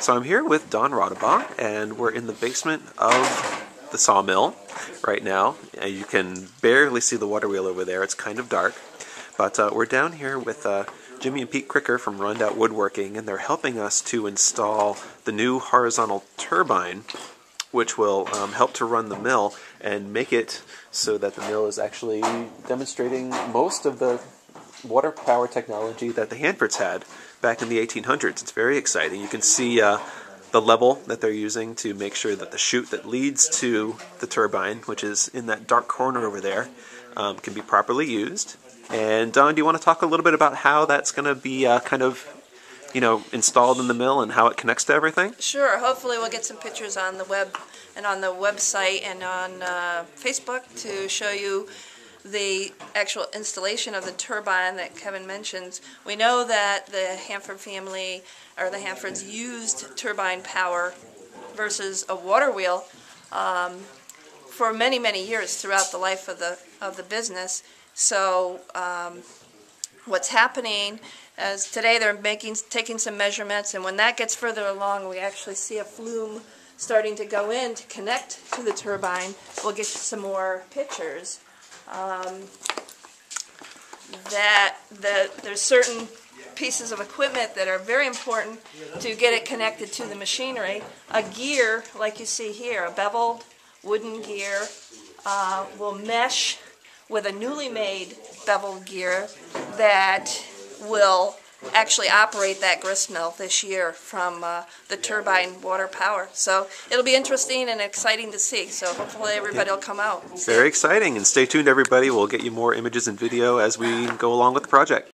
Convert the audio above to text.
So I'm here with Dawn Raudibaugh, and we're in the basement of the sawmill right now. And you can barely see the water wheel over there. It's kind of dark. But uh, we're down here with uh, Jimmy and Pete Kricker from Rondout Woodworking, and they're helping us to install the new horizontal turbine, which will um, help to run the mill and make it so that the mill is actually demonstrating most of the water power technology that the Hanfords had back in the 1800s. It's very exciting. You can see uh, the level that they're using to make sure that the chute that leads to the turbine, which is in that dark corner over there, um, can be properly used. And Dawn, do you want to talk a little bit about how that's going to be uh, kind of, you know, installed in the mill and how it connects to everything? Sure. Hopefully, we'll get some pictures on the web and on the website and on uh, Facebook to show you the actual installation of the turbine that Kevin mentions. We know that the Hanford family or the Hanfords used turbine power versus a water wheel um, for many, many years throughout the life of the of the business. So um, what's happening is today they're making taking some measurements, and when that gets further along, we actually see a flume starting to go in to connect to the turbine. We'll get some more pictures. Um, that the, there's certain pieces of equipment that are very important to get it connected to the machinery. A gear, like you see here, a beveled wooden gear, uh, will mesh with a newly made beveled gear that will actually operate that grist mill this year from uh, the turbine water power. So it'll be interesting and exciting to see. So hopefully everybody will come out. Very exciting. And stay tuned, everybody. We'll get you more images and video as we go along with the project.